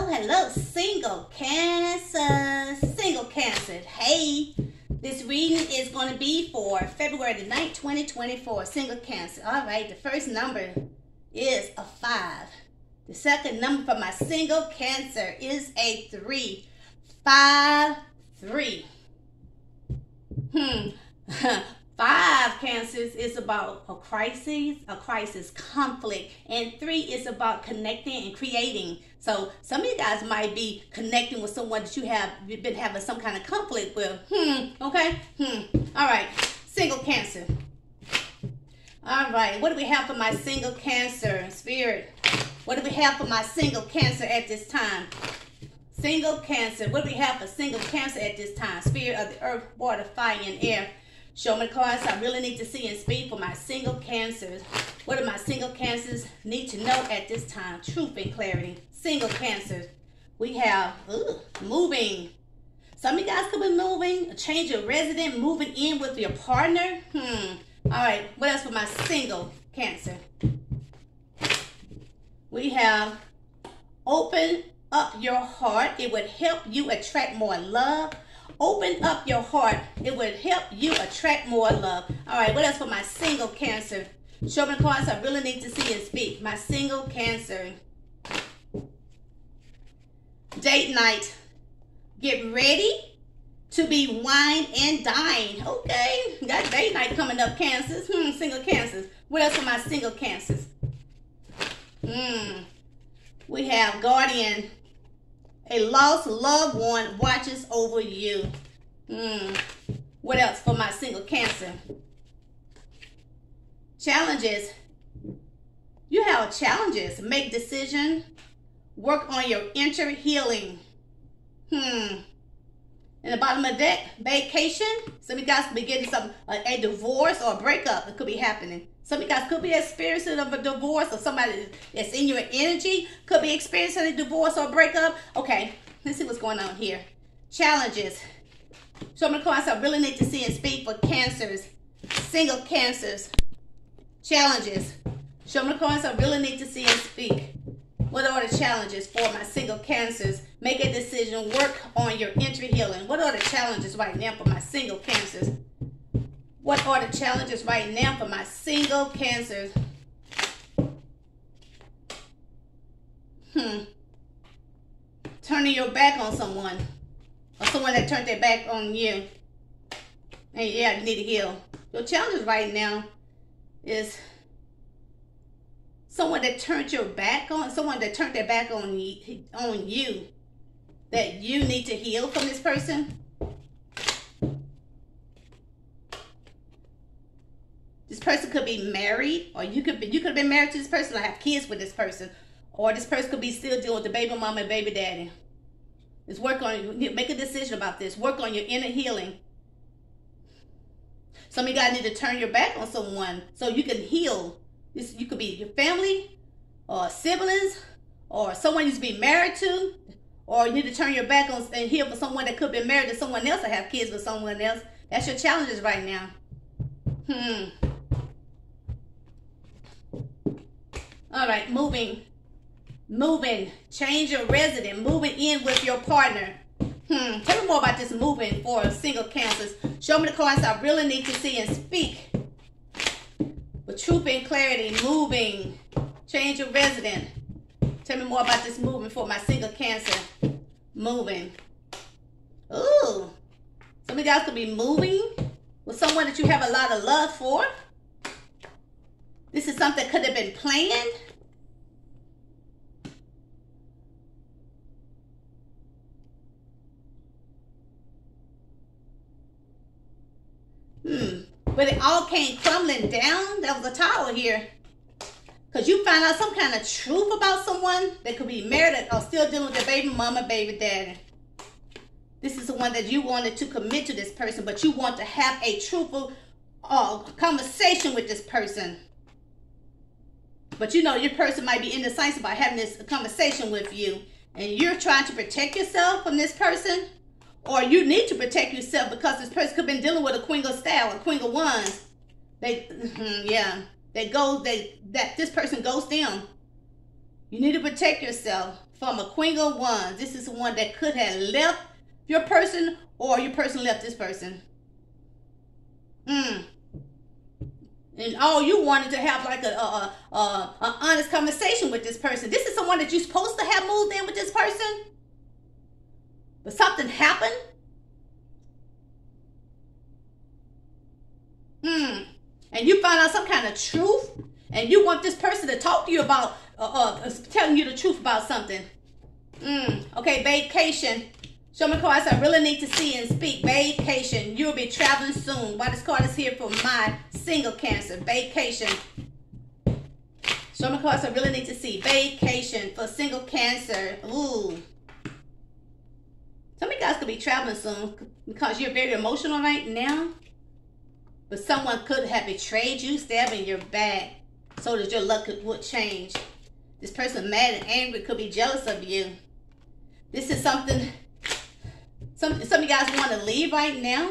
Hello, hello, single cancer, single cancer. Hey, this reading is going to be for February the 9th, 2024, single cancer. All right, the first number is a five. The second number for my single cancer is a three. Five, three. Hmm. Five cancers is about a crisis, a crisis, conflict, and three is about connecting and creating. So some of you guys might be connecting with someone that you have been having some kind of conflict with. Hmm. Okay. Hmm. All right. Single cancer. All right. What do we have for my single cancer spirit? What do we have for my single cancer at this time? Single cancer. What do we have for single cancer at this time? Spirit of the earth, water, fire, and air. Show me cards I really need to see and speak for my single cancers. What do my single cancers need to know at this time? Truth and clarity. Single cancers. We have ooh, moving. Some of you guys could be moving, a change of resident, moving in with your partner. Hmm. All right. What else for my single cancer? We have open up your heart. It would help you attract more love Open up your heart. It would help you attract more love. All right, what else for my single cancer? Show me cards I really need to see and speak. My single cancer. Date night. Get ready to be wine and dine. Okay, got date night coming up, cancers. Hmm, single cancers. What else for my single cancers? Hmm. We have guardian a lost loved one watches over you. Hmm. What else for my single cancer? Challenges. You have challenges. Make decision. Work on your inner healing. Hmm. In the bottom of the deck, vacation. Some of you guys could be getting some a, a divorce or a breakup. It could be happening. Some of you guys could be experiencing of a divorce or somebody that's in your energy could be experiencing a divorce or a breakup. Okay, let's see what's going on here. Challenges. Show me cards I really need to see and speak for cancers, single cancers. Challenges. Show me cards I really need to see and speak. What are the challenges for my single cancers? Make a decision. Work on your entry healing. What are the challenges right now for my single cancers? What are the challenges right now for my single cancers? Hmm. Turning your back on someone. Or someone that turned their back on you. And yeah, you need to heal. Your challenges right now is someone that turned your back on, someone that turned their back on you, on you, that you need to heal from this person. This person could be married, or you could be you could have been married to this person or have kids with this person. Or this person could be still dealing with the baby mama and baby daddy. Just work on make a decision about this. Work on your inner healing. Some of you guys need to turn your back on someone so you can heal. This you could be your family or siblings or someone you used to be married to. Or you need to turn your back on and heal for someone that could be married to someone else or have kids with someone else. That's your challenges right now. Hmm. All right, moving. Moving. Change your resident. Moving in with your partner. Hmm. Tell me more about this moving for a single cancers. Show me the cards I really need to see and speak. And clarity. Moving. Change your resident. Tell me more about this moving for my single cancer. Moving. Ooh. Some of guys could be moving with someone that you have a lot of love for. This is something that could have been planned. Hmm. But it all came crumbling down. There was a tower here. Because you find out some kind of truth about someone that could be married or still dealing with their baby mama, baby daddy. This is the one that you wanted to commit to this person, but you want to have a truthful uh, conversation with this person. But you know, your person might be indecisive about having this conversation with you, and you're trying to protect yourself from this person, or you need to protect yourself because this person could have been dealing with a queen of style, a queen of wands. They, yeah, they go, they that this person goes them. You need to protect yourself from a queen of wands. This is the one that could have left your person or your person left this person. Hmm. And all you wanted to have like a, a, a, a honest conversation with this person. This is someone that you're supposed to have moved in with this person. But something happened. Hmm. And you find out some kind of truth. And you want this person to talk to you about, uh, uh, telling you the truth about something. Hmm. Okay, vacation. Show me cards I really need to see and speak. Vacation. You'll be traveling soon. Why this card is here for my single cancer. Vacation. Show me cards I really need to see. Vacation for single cancer. Ooh. Some of you guys could be traveling soon because you're very emotional right now. But someone could have betrayed you, stabbing your back so that your luck could, would change. This person mad and angry could be jealous of you. This is something some, some of you guys want to leave right now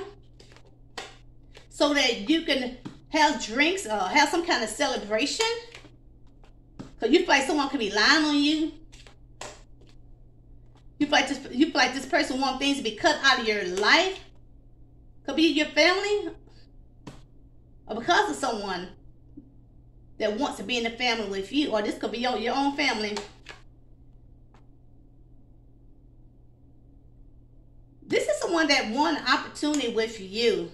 so that you can have drinks or have some kind of celebration. Because you feel like someone could be lying on you. You feel like this, you feel like this person wants things to be cut out of your life. Could be your family or because of someone that wants to be in the family with you, or this could be your, your own family. This is someone that won opportunity with you.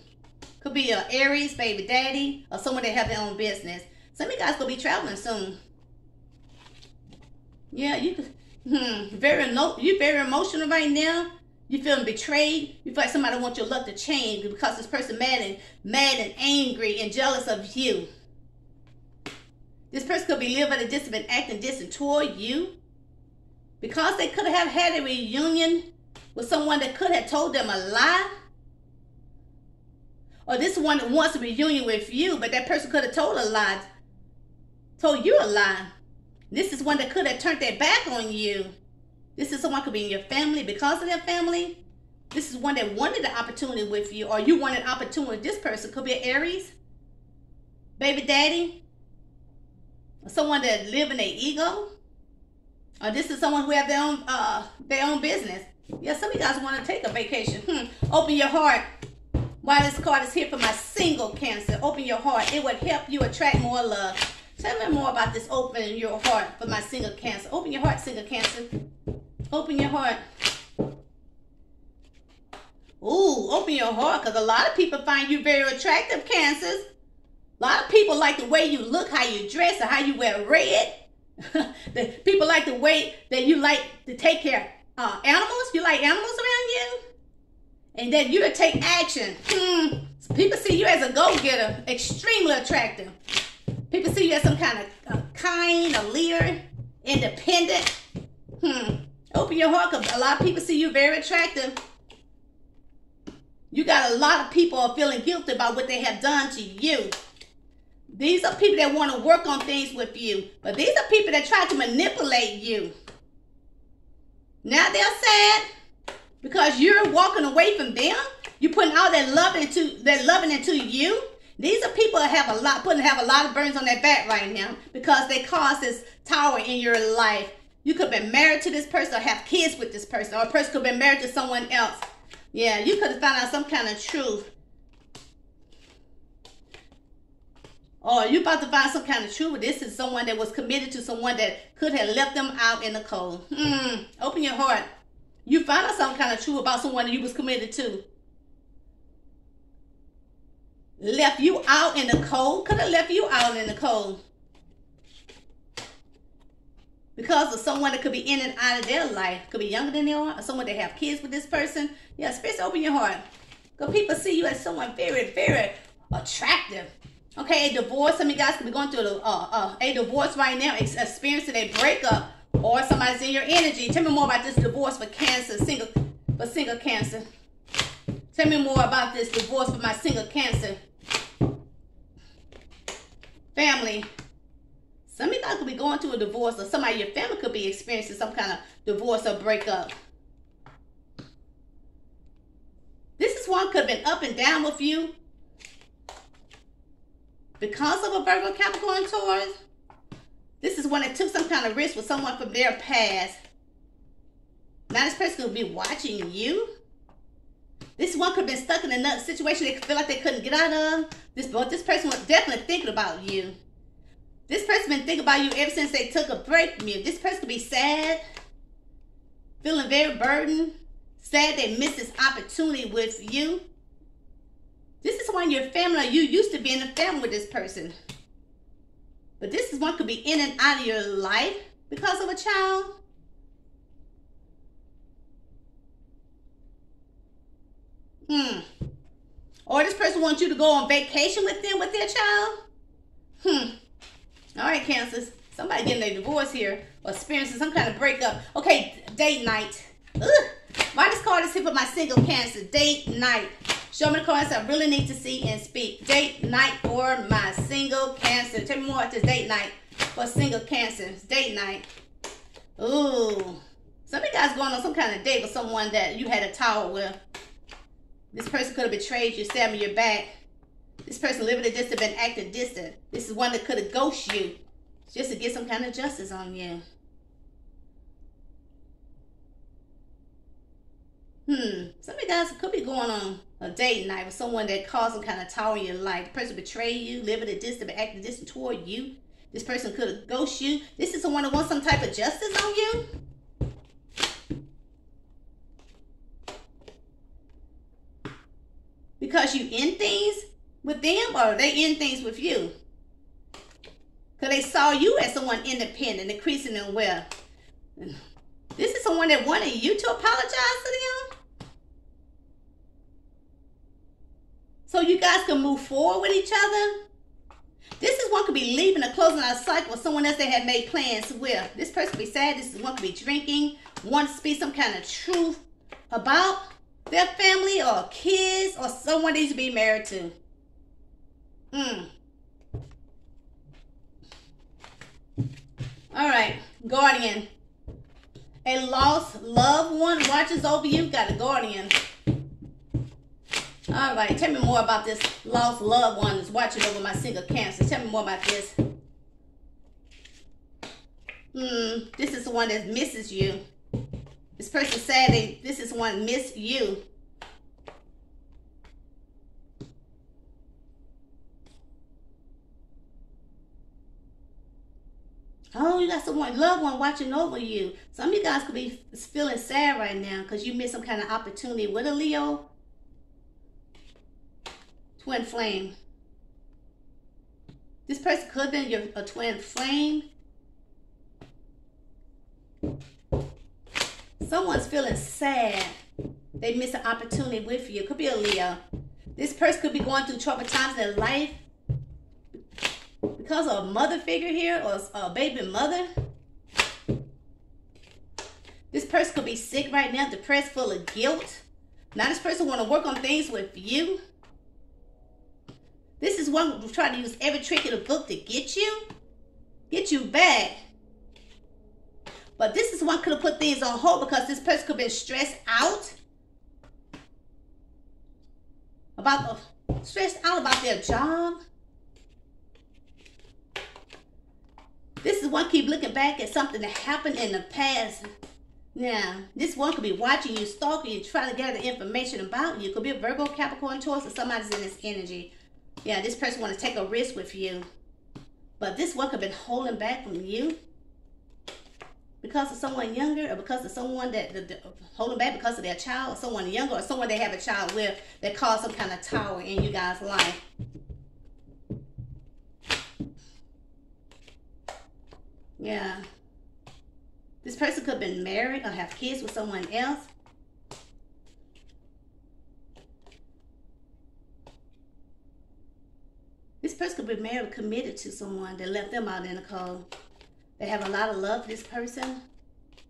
Could be an Aries baby daddy or someone that have their own business. Some of you guys gonna be traveling soon. Yeah, you hmm, very no, you very emotional right now. You feeling betrayed. You feel like somebody wants your luck to change because this person mad and mad and angry and jealous of you. This person could be living at a distance, acting distant toward you because they could have had a reunion with someone that could have told them a lie. Or this one that wants a reunion with you, but that person could have told a lie, told you a lie. This is one that could have turned their back on you. This is someone could be in your family because of their family. This is one that wanted the opportunity with you, or you wanted opportunity this person. Could be an Aries, baby daddy, someone that live in their ego. Or this is someone who have their own uh their own business. Yeah, some of you guys want to take a vacation. Hmm. Open your heart. Why this card is here for my single cancer. Open your heart. It would help you attract more love. Tell me more about this opening your heart for my single cancer. Open your heart, single cancer. Open your heart. Ooh, open your heart because a lot of people find you very attractive, cancers. A lot of people like the way you look, how you dress, or how you wear red. people like the way that you like to take care uh, animals. You like animals around you, and then you to take action. Hmm. People see you as a go-getter, extremely attractive. People see you as some kind of uh, kind, a leader, independent. Hmm. Open your heart, cause a lot of people see you very attractive. You got a lot of people are feeling guilty about what they have done to you. These are people that want to work on things with you, but these are people that try to manipulate you. Now they're sad because you're walking away from them. You're putting all that love into that loving into you. These are people that have a lot putting have a lot of burns on their back right now because they caused this tower in your life. You could have been married to this person or have kids with this person, or a person could have been married to someone else. Yeah, you could have found out some kind of truth. Or you about to find some kind of truth. This is someone that was committed to someone that could have left them out in the cold. Hmm. Open your heart. You found out some kind of truth about someone that you was committed to. Left you out in the cold. Could have left you out in the cold. Because of someone that could be in and out of their life. Could be younger than they are. Or someone that have kids with this person. Yeah, especially open your heart. Because people see you as someone very, very attractive. Okay, a divorce. Some of you guys could be going through a, uh, uh, a divorce right now, experiencing a breakup, or somebody's in your energy. Tell me more about this divorce for cancer, single for single cancer. Tell me more about this divorce for my single cancer. Family. Some of guys could be going through a divorce, or somebody your family could be experiencing some kind of divorce or breakup. This is one could have been up and down with you because of a Virgo Capricorn Taurus, this is when it took some kind of risk with someone from their past. Now this person could be watching you. This one could have been stuck in another situation they feel like they couldn't get out of. This but this person was definitely thinking about you. This person been thinking about you ever since they took a break from you. This person could be sad, feeling very burdened, sad they missed this opportunity with you. This is when your family, you used to be in a family with this person. But this is one could be in and out of your life because of a child. Hmm. Wants you to go on vacation with them with their child. Hmm. All right, cancers. Somebody getting a divorce here or experiencing some kind of breakup. Okay, date night. Ugh. Why this card is here for my single cancer? Date night. Show me the cards I really need to see and speak. Date night for my single cancer. Tell me more about this date night for single cancer. date night. Ooh. Some of you guys going on some kind of date with someone that you had a tower with. This person could have betrayed you, stabbing your back. This person living a distant, been acting distant. This is one that could have ghosted you just to get some kind of justice on you. Hmm. Some of you guys could be going on a date night with someone that caused some kind of tower in your life. The person betrayed you, living a distant, but acting distant toward you. This person could have ghosted you. This is someone that wants some type of justice on you. Because you end things with them or they end things with you? Because they saw you as someone independent, increasing in wealth. This is someone that wanted you to apologize to them? So you guys can move forward with each other? This is one could be leaving or closing out a cycle with someone else they had made plans with. This person could be sad. This is one could be drinking, wants to speak some kind of truth about their family or kids or someone needs to be married to. Hmm. All right, guardian. A lost loved one watches over you. Got a guardian. All right, tell me more about this lost loved one that's watching over my single cancer. Tell me more about this. Hmm, this is the one that misses you. Person said they, this is one miss you. Oh, you got someone, loved one watching over you. Some of you guys could be feeling sad right now because you missed some kind of opportunity with a Leo. Twin flame. This person could have been your a twin flame. Someone's feeling sad. They missed an opportunity with you. It Could be a Leo. This person could be going through troubled times in life because of a mother figure here or a baby mother. This person could be sick right now, depressed, full of guilt. Now this person want to work on things with you. This is one who's trying to use every trick in the book to get you, get you back. But this is one could have put things on hold because this person could have been stressed out about stressed out about their job, This is one keep looking back at something that happened in the past. Now, this one could be watching you, stalking you, trying to gather information about you. It Could be a Virgo, Capricorn, Taurus, or somebody's in this energy. Yeah, this person want to take a risk with you. But this one could have been holding back from you because of someone younger or because of someone that, that, that, holding back because of their child or someone younger or someone they have a child with that caused some kind of tower in you guys' life. Yeah. This person could have been married or have kids with someone else. This person could be married or committed to someone that left them out in the cold. They have a lot of love for this person.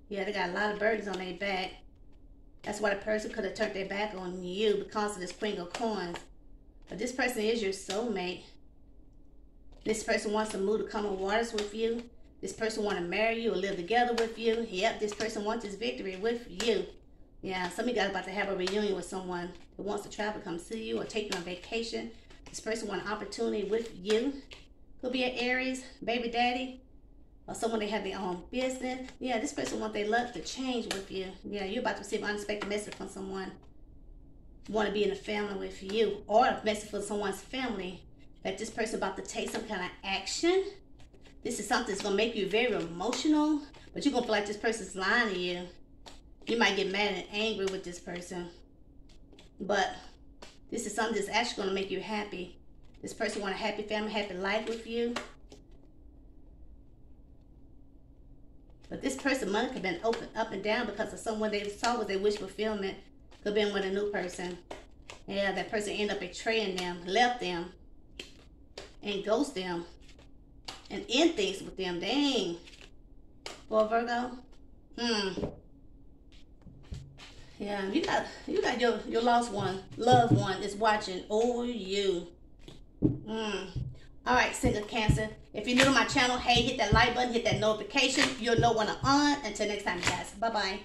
Yeah, they got a lot of burdens on their back. That's why the person could have turned their back on you because of this queen of coins. But this person is your soulmate. This person wants to move to common waters with you. This person want to marry you or live together with you. Yep, this person wants his victory with you. Yeah, some of you guys about to have a reunion with someone that wants to travel, come see you, or take you on vacation. This person want an opportunity with you. Could be an Aries, baby daddy. Or someone they have their own business. Yeah, this person want their luck to change with you. Yeah, you're about to receive an unexpected message from someone. Want to be in a family with you, or a message for someone's family that this person about to take some kind of action. This is something that's gonna make you very emotional, but you're gonna feel like this person's lying to you. You might get mad and angry with this person, but this is something that's actually gonna make you happy. This person want a happy family, happy life with you. But this person money could have been open up and down because of someone they saw with their wish fulfillment. Could have been with a new person. Yeah, that person ended up betraying them, left them, and ghost them, and end things with them. Dang. For Virgo. Hmm. Yeah, you got you got your your lost one, loved one is watching over you. Hmm. All right, single Cancer. If you're new to my channel, hey, hit that like button, hit that notification. You'll know when I'm on. Until next time, guys. Bye-bye.